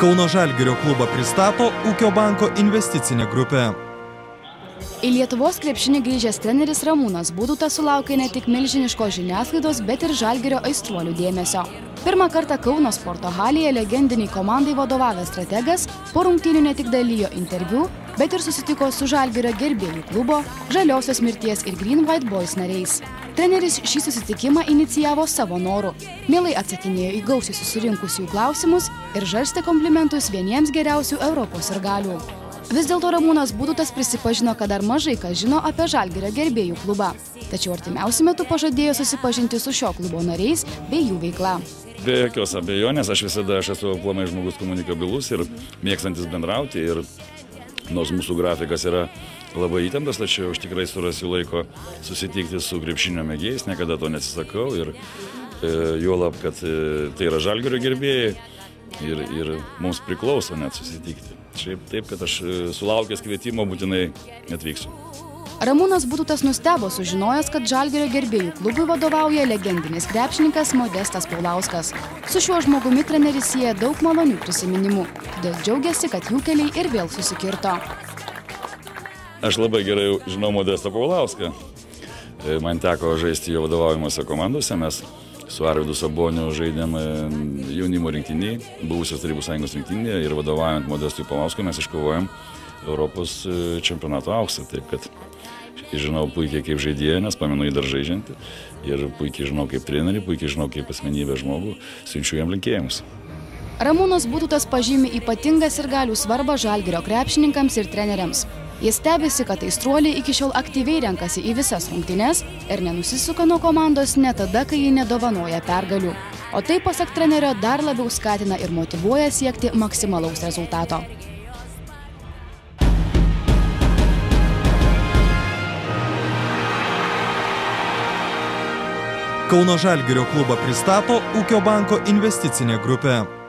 Kauno Žalgirio klubą pristato Ūkio banko investicinė grupė. Į Lietuvos krepšinį grįžęs treneris Ramūnas Būdutas sulaukė ne tik milžiniško žiniasklaidos, bet ir Žalgirio aistruolių dėmesio. Pirmą kartą Kauno sporto halėje legendiniai komandai vadovavęs strategas po rungtynių ne tik dalyjo interviu, bet ir susitiko su Žalgirio gerbėjų klubo, Žaliosios mirties ir Green White Boys nariais. Treneris šį susitikimą inicijavo savo noru. Mielai atsakinėjo į gausiai susirinkusių klausimus ir žarstė komplimentus vieniems geriausių Europos ir galių. Vis dėlto Ramūnas Būdutas prisipažino, kad dar mažai ką žino apie Žalgirio gerbėjų klubą. Tačiau artimiausiu metu pažadėjo susipažinti su šio klubo nariais bei jų veikla. Be jokios abejonės, aš visada aš esu aplamai žmogus komunikabilus ir mėgstantis bendrauti. Ir nors mūsų grafikas yra labai įtemptas, tačiau aš tikrai surasiu laiko susitikti su krepšinio mėgėjais, niekada to nesisakau. Ir e, juolab, kad e, tai yra žalgerio gerbėjai ir, ir mums priklauso net susitikti. Šiaip taip, kad aš e, sulaukęs kvietimo būtinai atvyksiu. Ramūnas Būtutas nustebo sužinojęs, kad Žalgerio gerbėjų klubui vadovauja legendinis krepšininkas Modestas Paulauskas. Su šiuo žmogumi treneris sieja daug malonių prisiminimų, todėl džiaugiasi, kad jų keliai ir vėl susikirto. Aš labai gerai žinau Modestą Paulauską. E, man teko žaisti jo vadovaujimuose komandose, mes su Arvidu Saboniu žaidėm e, jaunimo rinktinėje, buvusios Tarybų sąjungos rinktinėje ir vadovaujant Modestui Palauskui mes iškovojom Europos e, čempionato auksą. Taip kad žinau puikiai kaip žaidėją, nes pamenu jį dar žaidžiantį ir puikiai žinau kaip trenerį, puikiai žinau kaip asmenybę žmogų, siunčiu jam linkėjimus. Ramūnas Būtutas pažymi ypatingas ir galių svarbą žalgerio krepšininkams ir treneriams. Jis stebisi, kad aistruoliai iki šiol aktyviai renkasi į visas rungtynes ir nenusisuka nuo komandos net tada, kai ji nedovanoja pergalių. O tai, pasak trenerio, dar labiau skatina ir motivuoja siekti maksimalaus rezultato. Kauno Žalgirio klubą pristato Ūkio banko investicinė grupė.